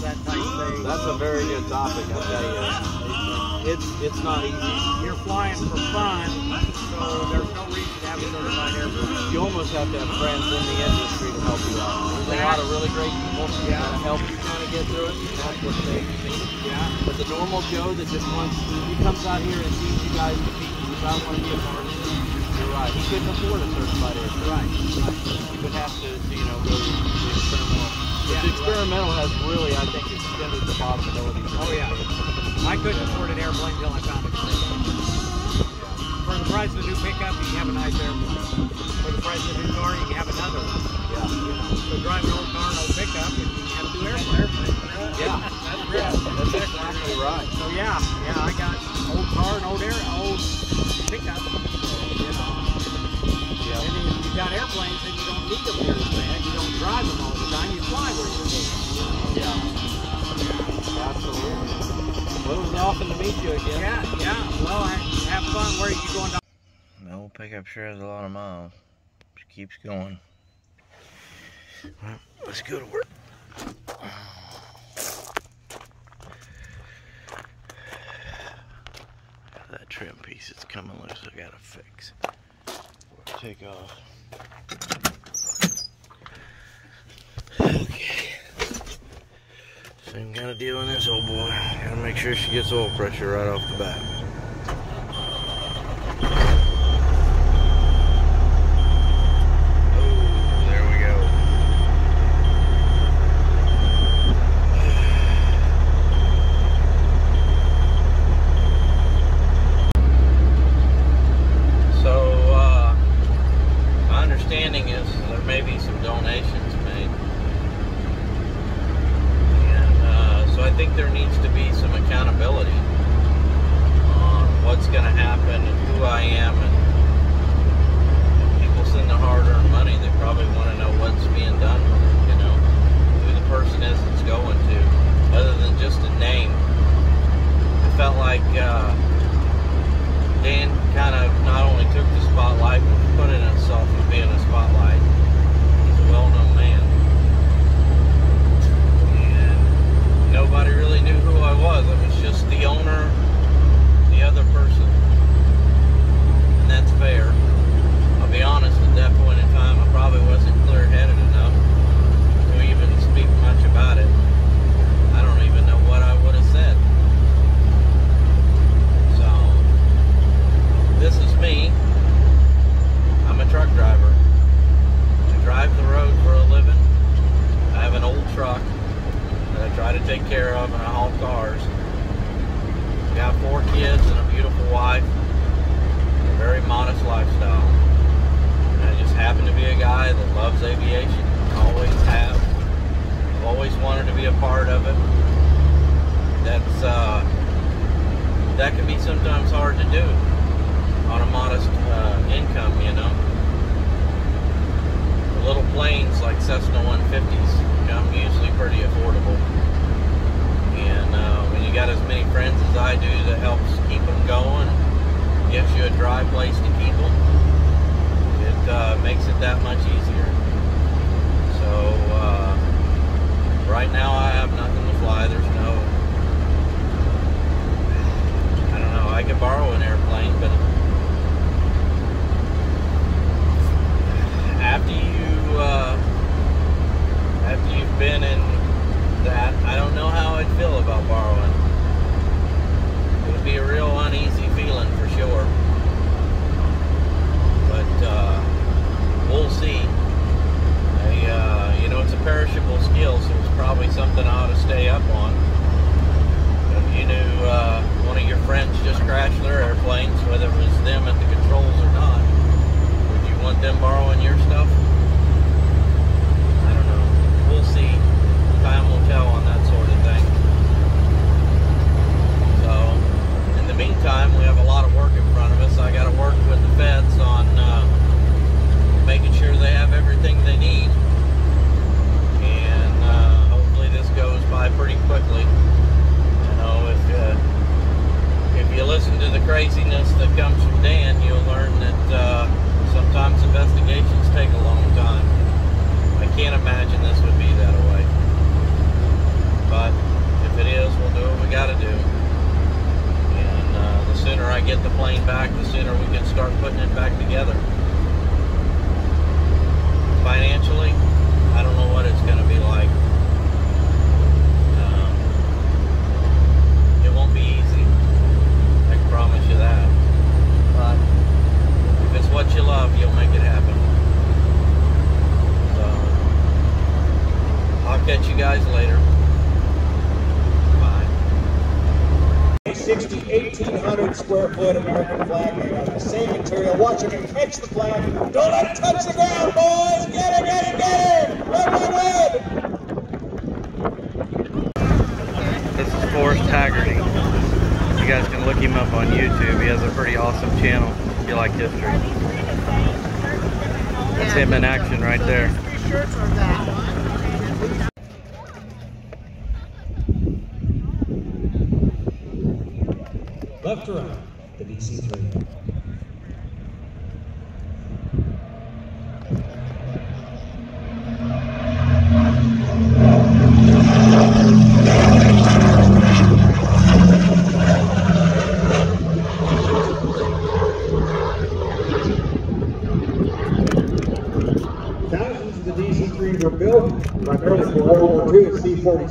that type thing. That's a very good topic, I tell you. It's it's not easy. You're flying for fun, so there's no reason to have a certified airplane. You almost have to have friends in the industry to help you out. There's a lot of really great people Yeah. that help you kind of get through it. That's what they need. Yeah. But the normal Joe that just wants, he comes out here and sees you guys compete and says, I want to be a part of it. You're right. He couldn't afford a certified airplane. Right. He experimental has really, I think, extended the possibilities. Oh, yeah. I couldn't afford an airplane until I found it. For the price of a new pickup, you can have a nice airplane. For the price of a new car, you can have another one. Yeah. You know, so drive meet you again. Yeah, yeah. Well, I, have fun. Where are you going? To? The old pickup sure has a lot of miles. Just keeps going. Well, let's go to work. That trim piece is coming loose. I gotta fix. Take off. Of deal in this old boy. Gotta make sure she gets oil pressure right off the bat. Oh, there we go. So, uh, my understanding is there may be some donations made. And uh, so I think there needs to be some accountability on what's going to happen and who I am and people send their hard-earned money, they probably want to know what's being done with it, you know, who the person is that's going to, other than just a name. I felt like uh, Dan kind of not only took the spotlight, but put in himself as being a spotlight. He's a well-known man. And nobody really knew who I was. I was just the owner, the other person. And that's fair. I'll be honest, at that point in time, I probably wasn't clear-headed enough to even speak much about it. I don't even know what I would have said. So, this is me. I'm a truck driver. I drive the road for a living. I have an old truck that I try to take care of and I haul cars. Got four kids and a beautiful wife. A very modest lifestyle. And I just happen to be a guy that loves aviation. Always have. I've always wanted to be a part of it. That's uh, that can be sometimes hard to do on a modest uh, income, you know. The little planes like Cessna 150s come usually pretty affordable. And uh, when you got as many friends as I do that helps keep them going, gives you a dry place to keep them, it uh, makes it that much easier. So uh, right now I have nothing to fly. There's no, I don't know. I could borrow an airplane, but after you uh, after you've been in that, I don't know how I'd feel about borrowing. It would be a real uneasy feeling for sure. But uh, we'll see. I, uh, you know, it's a perishable skill, so it's probably something I ought to stay up on. If you knew uh, one of your friends just airplanes, whether it was them at the controls or not, would you want them borrowing your stuff? I don't know. We'll see. Time will tell on that sort of thing. So, in the meantime, we have a lot of work in front of us. I got to work with the feds on uh, making sure they have everything they need. And uh, hopefully this goes by pretty quickly. You know, if uh, if you listen to the craziness that comes from Dan, you'll learn that uh, Sometimes investigations take a long time. I can't imagine this would be that way. But if it is, we'll do what we gotta do. And uh, the sooner I get the plane back, the sooner we can start putting it back together. Financially, I don't know what it's gonna be like. Um, it won't be easy. I can promise you that. But if it's what you love, you'll make it happen. So I'll catch you guys later. Bye. 60, 1,800 square foot American flag made out of the same material. Watch him catch the flag. Don't let it touch the ground, boys! Get it, get it, get it! Red, red, red! This is Forrest Haggerty. You guys can look him up on YouTube. He has a pretty awesome channel if you like history. That's him in action right there. Left to right, the DC-3. Thousands of the DC-3s were built primarily for World War II at C-47.